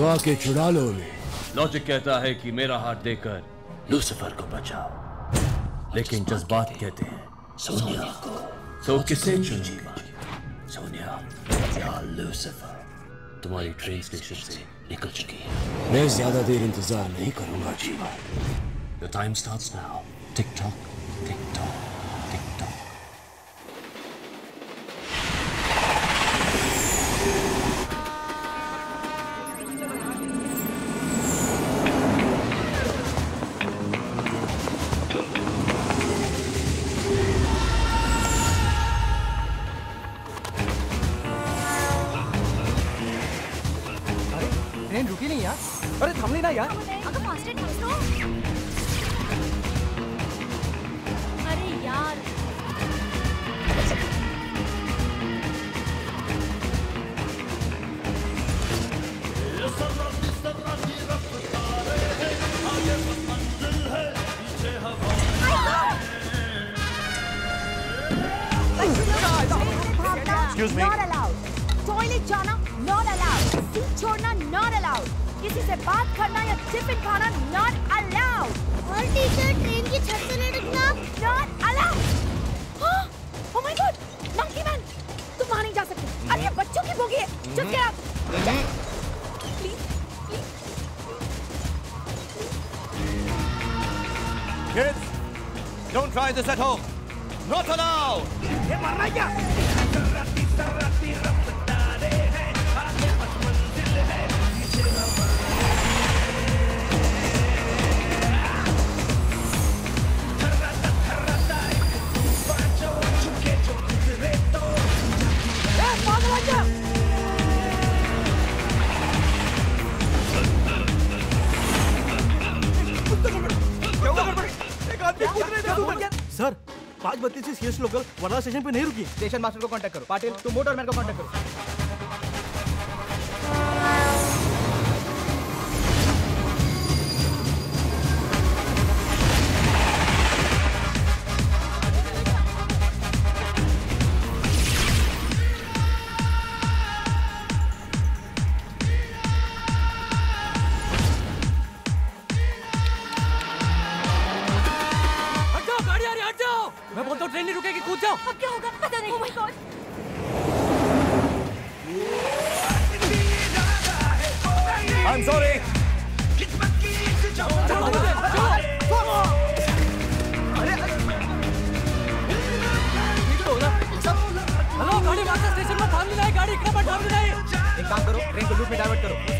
तो आके छुड़ा लो उन्हें। लॉजिक कहता है कि मेरा हाथ देकर लूसीफर को बचाओ। लेकिन जज्बात कहते हैं सोनिया को। तो किसे चुनूँगा सोनिया या लूसीफर। तुम्हारी ट्रेन स्टेशन से निकल चुकी है। मैं ज़्यादा देर इंतज़ार नहीं करूँगा। जीवा The time starts now. Tick tock, train रुकी नहीं यार। अरे थांबली ना यार। अगं फास्टर थांब अरे यार। Excuse me. Not allowed. Toilet जाना। नॉट अलाउड सीट छोड़ना नॉट अलाउड किसी से बात करना या टिफ़िन खाना नॉट अलाउड और टीचर ट्रेन की छत से लटकना not allowed oh my God monkey man तुम वहाँ नहीं जा सकते। अरे ये बच्चों की बोगी है। Just get Kids, don't try this at home. Not allowed. ये मर क्या? सर, पाँच बत्तीस लोकल वर्धा स्टेशन पे नहीं रुकी। स्टेशन मास्टर को कांटेक्ट करो। पाटिल तुम मोटरमैन को कांटेक्ट करो। ट्रेन नहीं रुकेगी कूद जाओ अब क्या होगा? पता नहीं। My God sorry. हेलो गाड़ी मास्टर स्टेशन में थामली नहीं गाड़ी इकडे पण थामली नाही एक काम करो ट्रेन को लूप में डाइवर्ट करो।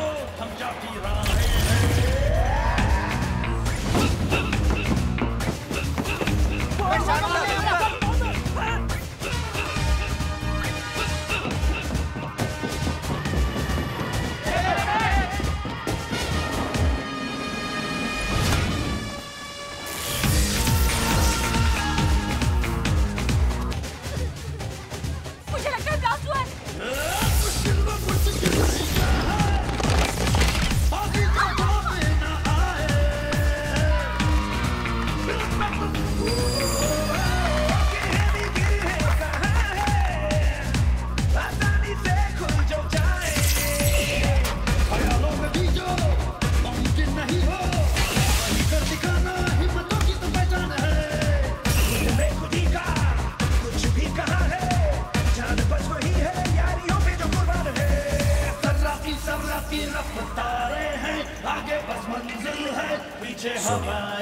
सुनिए